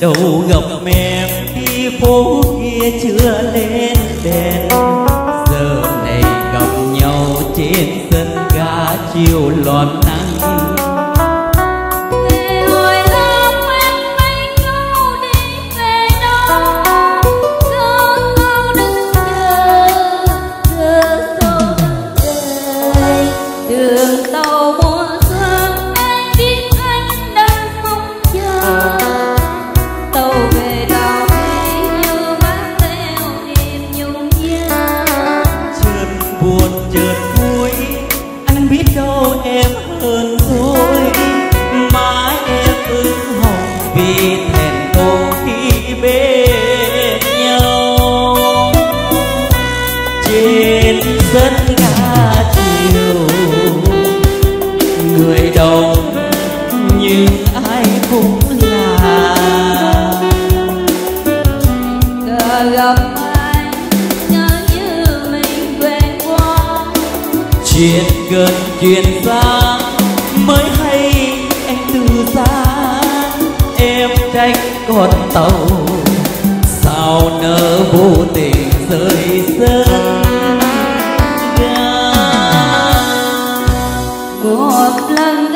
đâu gặp em khi phố kia chưa lên đèn. Giờ này gặp nhau trên sân ga chiều lọt nắng. Vì thẹn thùng khi bên nhau. Trên sân ga chiều người đông nhưng ai cũng là. Cờ gặp anh nhớ như mình quen qua. Chuyện gần chuyện xa trách con tàu. Sao nỡ vô tình rơi sân ga? Một lần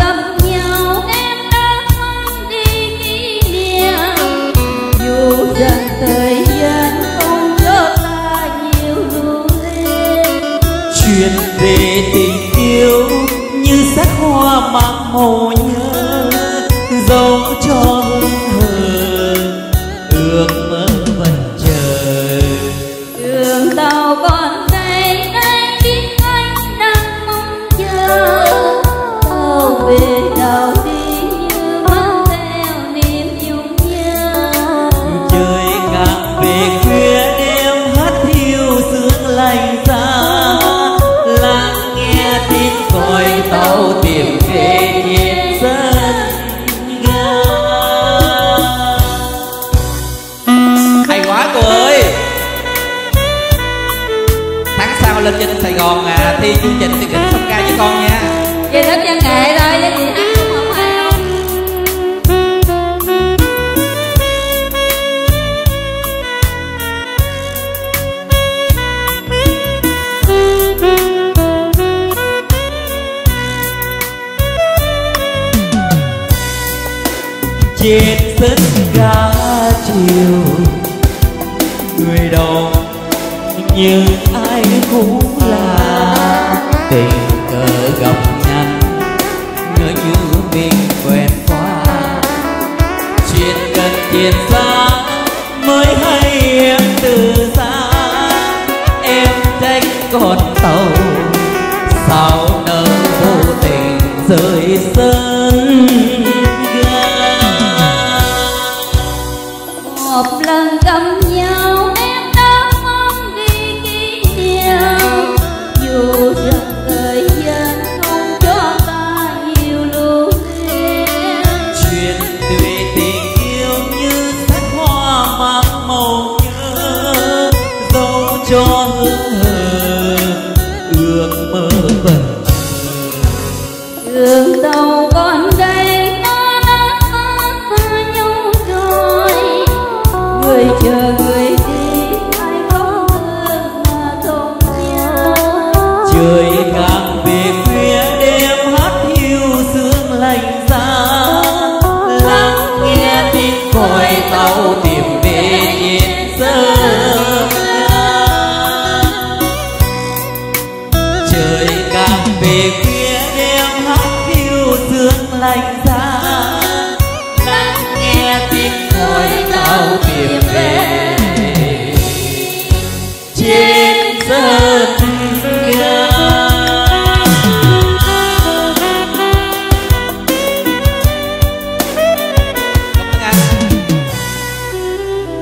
lên trên sài gòn à thi chương trình thì đỉnh sông ca với con nha. Chị thích văn nghệ thôi chứ chị hát trên sân ga chiều người đầu nhưng biệt xa mới hay em từ xa. Em trách con tàu, sao nỡ vô tình rơi xa? 等到 lạnh giá. Lắng nghe tiếng còi tàu tìm về. Trên sân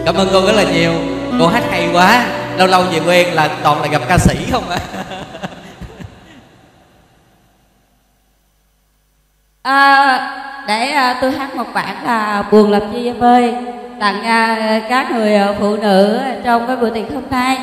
Cảm ơn cô rất là nhiều. Cô hát hay quá. Lâu lâu về quê là toàn là gặp ca sĩ không à À, để à, tôi hát một bản là buồn lập chi em ơi tặng à, các người phụ nữ trong cái buổi tiệc hôm nay.